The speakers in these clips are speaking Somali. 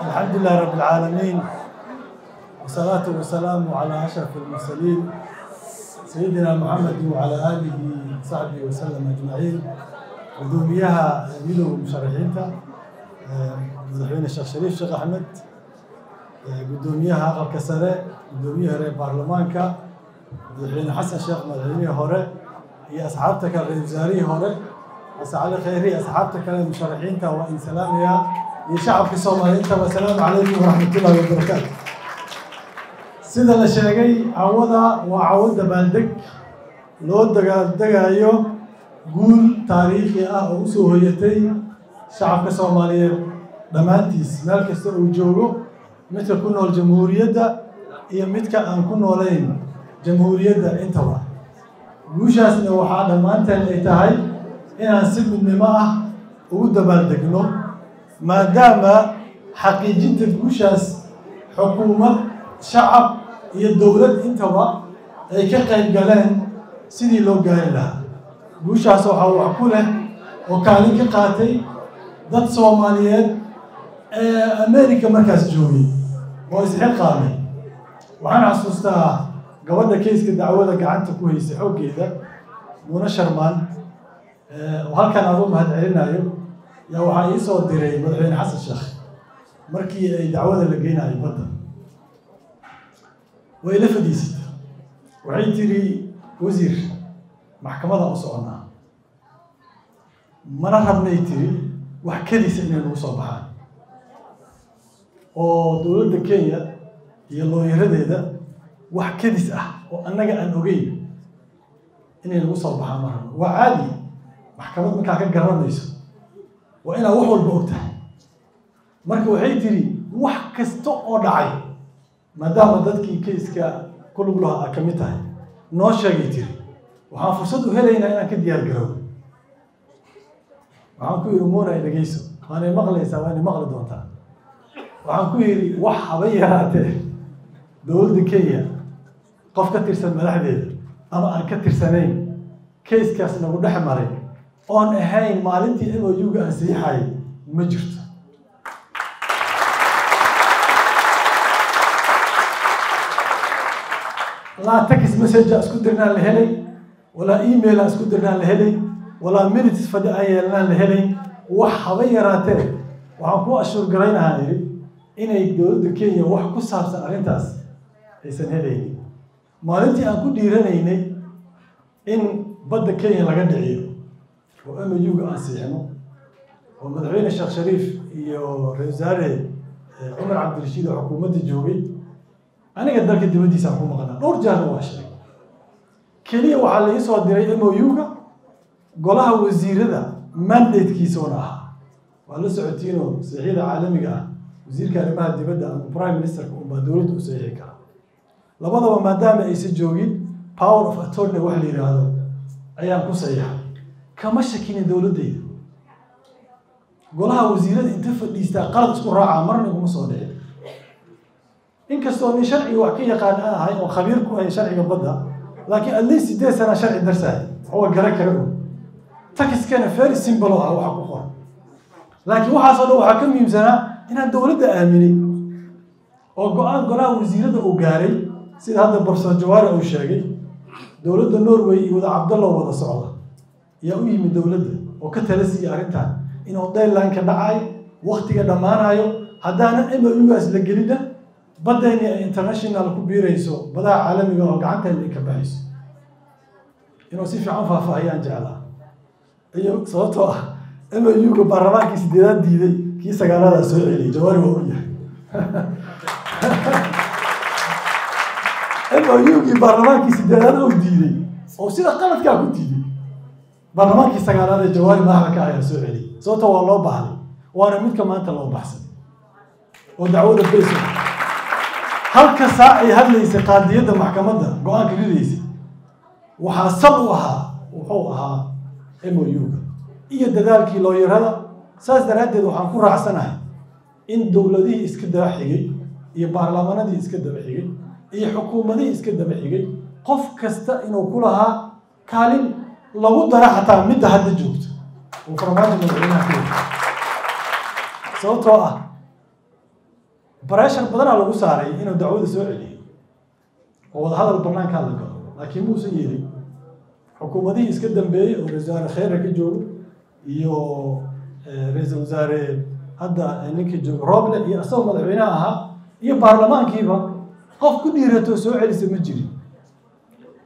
الحمد لله رب العالمين والصلاة والسلام على أشرف المرسلين سيدنا محمد وعلى آله وصحبه وسلم أجمعين قدوميها ميدو مشرحينتا مدحوين الشيخ شريف شيخ أحمد قدوميها أقل كسرة قدوميها رئيس برلمانكا مدحوين حسن شيخ مدحوين هوري هي أصحابتك الرئيس هوري أسعد خيري أصحابتك المشرحين وإن سلامها iyo shacabka soomaaliyiinta wasalaamu calaykum waraxmatullaahi wabarakaatu sida la sheegay cawada waa cawo dabaaldeg loo dagaaldegaayo guul taariikhi ah oo u soo hoyatay shacabka soomaaliyeed dhammaantiis meel kasta uu joogo midka ku nool jamhuuriyadda iyo midka aan ku noolayn jamhuuriyadda intaba guushaasna waxaa dhammaanteen ay tahay inaan si midnimo ah ugu dabaaldegno maadaama xaqiijinta guushaas xukuumad shacab iyo dowlad intaba ay ka qayb galeen sidii loo gaari lahaa. Guushaas waxaa wax ku leh oo kaalin ka qaatay dad soomaaliyeed ee america markaas joogay oo isxilqaamay waxaan xasuustaa gabadha keyska dacwada gacanta ku haysay xoggeeda muuna sharmaan oo halkan aad u mahad celinayo yaa waxaa ii soo diray madaxweyne xasan sheekh markii ay dacwada la geynayo badda. Way la fadhiisatay. Waxay tiri wasiir maxkamada u soconaa mana rabnay tiri wax kadiisa inay nagu soo baxaan. Oo dowladda kenya iyo looyaradeeda wax kadis ah oo annaga aan ogeyn inay nagu soo baxaan ma rabno. Waa caadi. Maxkamad markaa ka garanayso waa inaad wax walba og tahay marka waxay tiri wax kasta oo dhacay maadaama dadkii kayska ku lug lahaa a ka mid tahay. Noo sheegay tiri waxaan fursad u helaynaa inaan ka diyaar garoobo waxaan ku yidhi muuna dhegeyso waanay maqlaysaa waa inay maqli doontaa. Waxaan ku yidhi wax haba yaraatee dowladda kenya qof ka tirsan madaxdeeda ama aan ka tirsanayn kayskaas nagu dhex maray oon ahayn maalintii m o u-ga aan ma jirto. Laa tax message isku dirnaan la helay walaa email isku dirnaan la helay walaa minutes fadhi aan yeelnaan la helay wax haba yaraatee. Waxaan ku ashuur garaynahaa yidhi inay dowladda kenya wax ku saabsan arrintaas aysan helaynin. Maalintii aan ku dhiiranaynay in badda kenya laga dhiciyo oo m u-ga aan siixno oo madaxweyne sheekh shariif iyo ra'isul wasaare cumar cabdirashiid oo xukuumadda joogay. Aniga dalka dibaddiisa aan ku maqnaa dhowr jaarna waa sheegay. Keliya waxaa la ii soo diray m o u-ga golaha wasiirada mandatekiisoona ahaa. Waa la socotiinoo saxiixyada caalamiga ah wasiirka arrimaha dibadda ama prime ministerka unbaa dowladda u saxiixi kara. Labadaba maadaama aysan joogin power of attorney wax la yidhaahdo ayaan ku saxiixay kama shakinin dowladdayda golaha wasiirada inta fadhiistaa qalad isku raacaa marna iguma soo dhicin inkastoo nin sharciga wax ka yaqaan aan ahay oo khabiir ku hay sharciga badda laakiin least sideed sana sharci darsahay? Oo gara kara og takiskana very simple oo ah waxa ku qoran. Laakiin waxaasoo dhan waxaa ka muhiimsanaa inaan dowladda aaminay oo go'aan golaha wasiirada uu gaaray sida hadda professor jawaari uu sheegay dowladda norway iyo wada cabdallo wada socda yaa u yimid dowladda oo ka tala arrintan. Inuu daylanka dhacay waktiga dhammaanayo haddaanan m o u-gaas la gelina baddayni ay international ku biirayso badaha caalamiga oo gacanteena ay ka baxayso. Inuu si fiican faahfaahiyaan jeclaa. Iyo sababtoo ah m o u-ga baarlamaankii sideedaad diiday kii sagaaladaa soo celiyay jawaari waa u yahay. M o u-gii baarlamaankii sideedaad oo diiday oo sida qaladkaa ku diiday baarlamaankii sagaalaad ee jawaari madaxda ka ayaa soo celiyay. Sababta waa loo baahday waana midka maanta loo baxsaday oo dacwada beso. Halka saa ay hadlaysay qaadiyadda maxkamadda go'aanka ridaysay waxaa sal u ahaa wuxuu ahaa m iyo dadaalkii looyarada saas daraaddeed waxaan ku raacsanahay in dowladihii iska daba xigay iyo baarlamaanadii iska daba xigay iyo xukuumadihii iska daba xigay qof kasta inuu ku lahaa kaalin lagu dara xataa midda hadda joogto. Uu farmaajo madaxweynaha ku sababtoo ah bareshar badanaa lagu saaray inuu dacwada soo celiyo. Oo wadahadal banaankaa la galo laakiin muusan yeelin? Xukuumadihii iska dambeeyey oo ra'isul wasaare kheyra ka joogo iyo ra'iisul wasaare hadda ninkii joogo roble iyo isagoo madaxweyneha ahaa iyo baarlamaankiiba qof ku dhiirato soo celisa ma jirin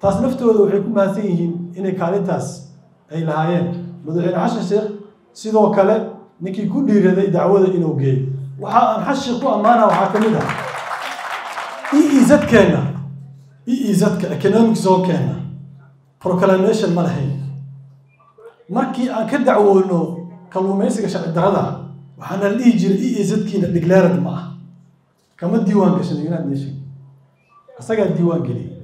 taas naftooda waxay ku mahadsan yihiin inay kaalintaas ay lahaayeen. Madaxweyne xashan sheekh sidoo kale ninkii ku dhiiraday dacwada inuu geeyo waxa aan sheekh ku ammaana waxaa ka mid ah e izadkeenna e izadka economic zonekeenna proclamation ma lahayn. Markii aan ka dacwoono kalluumaysiga sharci darada waxaana la dhihi jiray e izadkiina declared ma ah. Kama diiwaan gashan united nation isagaa diiwaan geliyay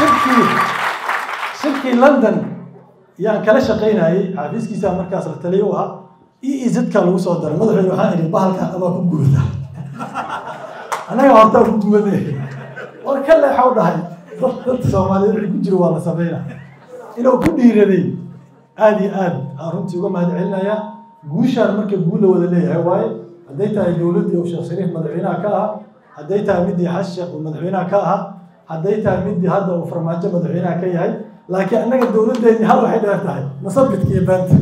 shirkii shirkii london yaan kala shaqaynayay xaafiiskiisa markaas la taliya u ahaa. E izadkaa lagu soo daray madaxweyne waxaan idhi bahalkan amaa ku guurta annaga hortaa ku guwade war ka leexaw dhahay. Dad dadka soomaaliyeed wixii ku jiro waa la sameynaa inuu ku dhiiraday. Aada iyo aad aan runtii uga mahad celinayaa guushaan marka guul la wada leeyahay waaye hadday tahay dowladdii uu sheekh shariif madaxweynaha ka ahaa hadday tahay middii xasan sheekh uu madaxweynaha ka ahaa hadday tahay middii hadda uu farmaajo madaxweynaha ka yahay laakiin annaga dowladdeennii hal waxay dheer tahay. Masabidka iyo baanta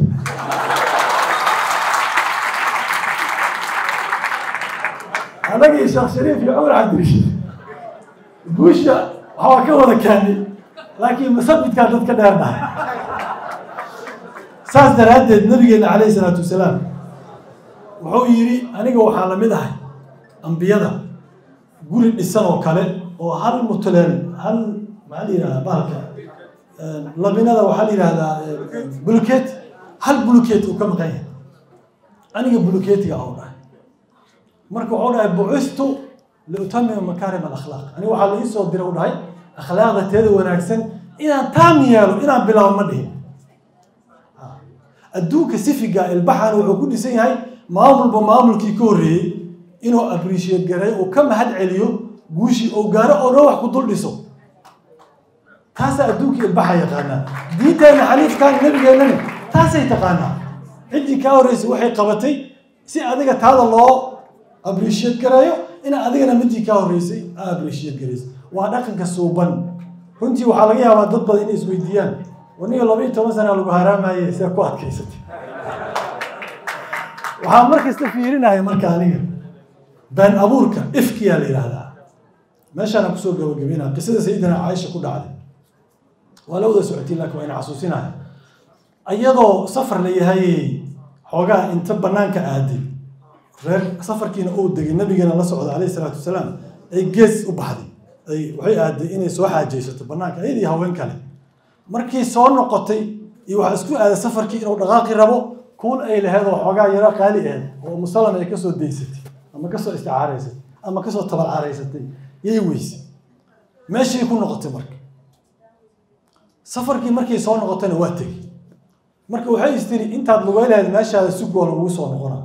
annagii sheekh shariif iyo cumar cabdirashiid guusha waxaa ka wada keenay laakiin masabidkaa dad ka dheer dhahay saas daraaddeed nabigeena calayhi salaatu wasalaam wuxuu yidhi aniga waxaa la mid ahay ambiyada guri dhisan oo kale oo hal mutuleel hal maxaa la yidhahdaa bahalka? Labinada waxaa la yidhahdaa bulukeet. Hal bulukeet uu ka maqan yahay. Aniga bulukeetiga oo dhahay. Marka wuxuu dhahay bucistu liutamima makaarim alakhlaaq. Aniga waxaa la ii soo dira u dhahay akhlaaqda teeda wanaagsan inaan taam yeelo inaan bilaabo ma dhihin. Adduunka sifiga ilbaxan wuxuu ku dhisan yahay maamulba maamulkii ka horreeyey inuu appreciate garay uu ka mahad celiyo guushii oo gaaro oo dhan wax ku dul dhiso taasaa adduunka ilbaxa yaqaanaa diinteenna xaniifkaan nabigeennani taasay taqaanaa ciddii kaa horreysay waxay qabatay si adiga taada loo appreciate gareeyo ina adigana midii kaa horreysay aa appreciate garayso waa dhaqanka suuban. Runtii waxaa laga yaabaa dad badan inay isweydiiyaan. Waniga laba iyo toban sana lagu haraamaye see ku adkaysatay waxaa mar kasta fiirinaya marka aniga. Been abuurka ifkiyaa la yidhaahdaa meeshaana ku soo gabagabeynaya qisada sayidina caaisha ku dhacday. Waa la wada socotiin laakiin waa ina xasuusinaya iyadoo safar la yahay xoogaa inta banaanka aaday reer safarkiina uu degay nabigeena la socda calayhi salaatu wasalaam ay gees u baxday. Ay waxay aaday inay soo xaajaysato banaanka iyadii haween kale. Markii soo noqotay iyo waxaa isku aaday safarkii inuu dhaqaaqi rabo kuul ay laheed oo xoogaa yaro qaali aheed oo musalam ay ka soo daysatay ama ka soo isticaaraysatay ama ka soo tabalcaaraysatay yay weysay meeshii ku noqotay marka. Safarkii markay soo noqotayna waa tegey marka waxay istiri intaad lugay lahayd meeshaada sugoo lagugu soo noqona.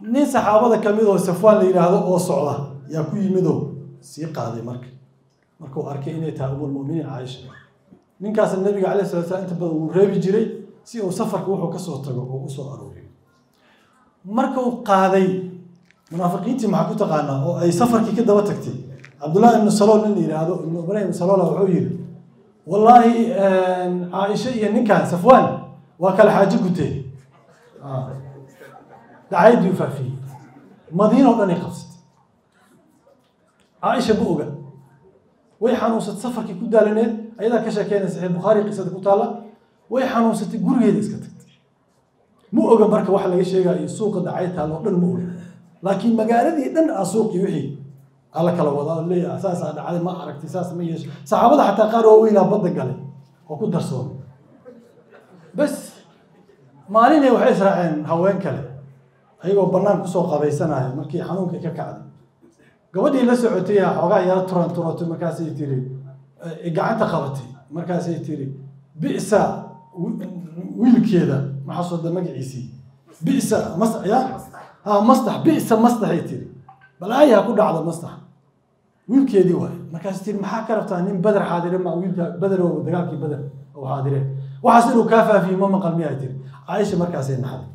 Nin saxaabada ka mid oo safwaan la yidhaahdo oo socda yaa ku yimidoo sii qaaday marka. Markuu arkay inay tahay umulmuminiin caaisha. Ninkaasna nabiga calay sala slam inta badan wuu reebi jiray si uu safarka wuxuu ka soo tago oo u soo arooriyo markuu qaaday munaafiqiintii maxaa ku taqaanaa? Oo ay safarkii ka daba tagtay cabdullahi ibnu salool nin la yidhaahdo ibnu ibrahim saloola wuxuu yidhi wallaahi caaisha iyo ninkan safwaan waa kala xaajo guteen dacaydii u faafiyey. Madiina o dhan ay qabsatay. Caaisha ma oga way xanuunsatay safarkii ku daalaneed ayadaa ka sheekeynay saxiix bukhaari qisada ku taala. Way xanuunsatay gurigeeda iska tagtay. Ma oga marka wax laga sheegaya iyo suuqa dacay taalo o dhan ma oga. Laakiin magaaladii dhan aa suuqii wixii ala kala leeyahay saasaa dhacday ma aragtay saas ma yeesho saxaabada xataa qaar waa weynaa badda galay oo ku darsoomay bas maalinay waxay israaceen haween kale ayagoo bannaan ku soo qabaysanaya markii xanuunkii ka kacday. Gabadhii la socotay xoogaa yaro turan turatay markaasay tiri gacanta qabatay markaasay tiri bisa wiilkeeda maxasuuda magaciisii bisa mas ya ha mastax bisa mastaxay tiri. Balaayaa ku dhacda mastax wiilkeedii waaye markaas tiri maxaa ka rabtaa nin beder xaadire? Ma wiilka beder oo dagaalkii beder oo xaadire. Waxaas inuu kaa faafiyo ma maqal miyaa tiri caaisha markaasay naxday.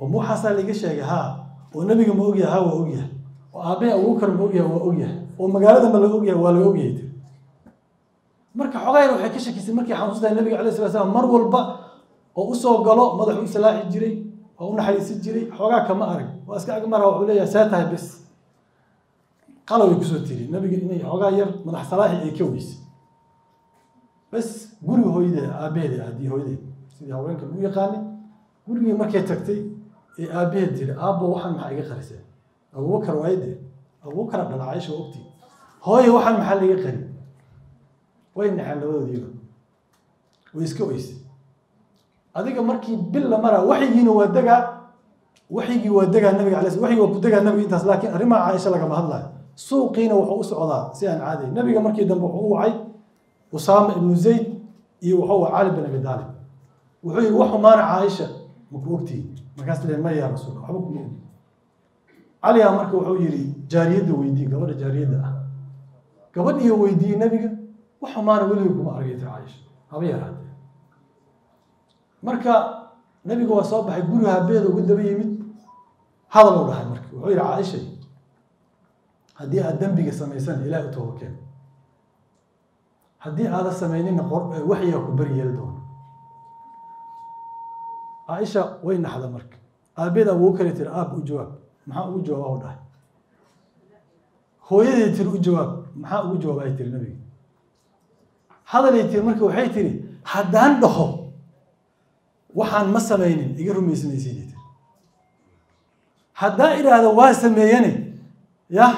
Oo waxaasaa laiga sheegay haa oo nebiga ma ogyahay haa waa ogyahay. Oo aabbahe abubakar ma ogyahay waa ogyahay. Oo magaalada ma laga ogyahay waa laga ogyahay tiri marka xogayar waxay ka shakisay markay xanuunsantahay nabiga alayh sala slam mar walba oo u soo galo madaxu islaaxi jiray oo u naxariisin jiray xoogaa kama arag. Waa iska agmara wuxuu leeyahay saa tahay bes qalaway ku soo tiri nabiga inay xoogaa yar madax salaaxi ay ka weysay bes guriga hooyadeed aabbaheeda aadii hooyadeed sidii haweenka lagu yaqaanay gurigii markay tagtay ee aabbaheed tiri aabbo waxaan maxaa iga qariseen abubakar waayde abubakar dhala caisha ogti hooye waxaan maxaa laiga qari way naxeen labadoodiiba. Way iska weysay adiga markii bil la maraa waxyigiina waa degaa waxyigii waa degaa nabiga alay waxyigi waa ku degaa nabiga intaas laakiin arrimaha caaisha lagama hadlayo suuqiina wuxuu u socdaa si aan caadayn nabiga markii dambe wuxuu u wacay usaama ibnu zayd iyo wuxuu wacay cali bin abi daalib wuxuu yihi wax xumaana caaisha maku ogtihi markaas le ma yaa waxba kuma ogi caligaa marka wuxuu yihi jaariyadda weydii gabadha jaariyadda ah. Gabadhiyo weydiiyey nabiga wax xumaana weligii kuma argay tir caaisha haba yaraatee. Marka nabiga waa soo baxay guriga habeeda ugu daba yimid hadal u dhahay marka. Wuxuu yihi caaisha haddii aad dembiga samaysana ilaah u toobakeen haddii aadan samaynina waxyiga ku bari yeeli doono caaisha way naxda marka. Aabeed abuu kale tiri aab u jawaab. Maxaa ugu jawaaba u dhahay? Hooyaday tiri u jawaab. Maxaa ugu jawaaba ay tiri nabiga hadalay tiri marka waxay tiri haddaan dhaho waxaan ma samaynin iga rumaysanaysiinay tiri. Haddaan idhaahdo waa sameeyane. Yah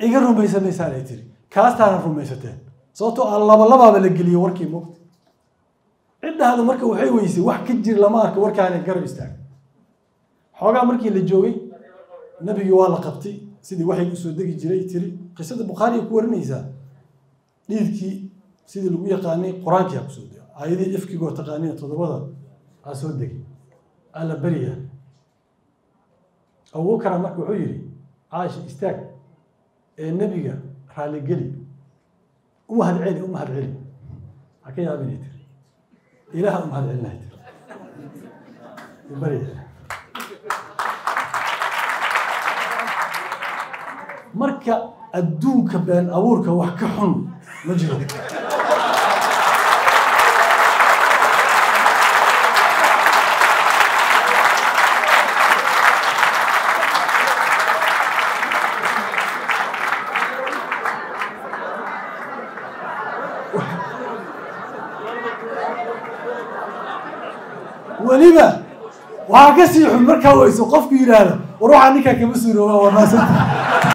iga rumaysanaysaa ay tiri. Kaastaana rumaysateen. Sababtoo ah labalabaaba la geliyey warkii mogta ciddahda marka waxay weysay wax ka jir lama arka warkaana garab istaag xoogaa markii la joogay nabigii waa la qabtay. Sidii waxay u soo degi jiray tiri. Qisada bukhaariga ku warinaysaa dhiidkii sidii lagu yaqaanay qur'aankii aa ku soo degay aayadii ifkigoo taqaaniya toddobada aa soo degay. Aa la beriyaa abubakara marka wuxuu yidhi caaisha istaag ee nebiga raaligeli u mahad celi u mahad celi. Ha ka yaabinay tiri ilaaha u mahad celinahay tiri beriya marka adduunka been abuurka wax ka xun ma jiro waxaa ka sii xun markaa weyso qofku yidhaahdo war ninkaa kama suurooba waa maasanta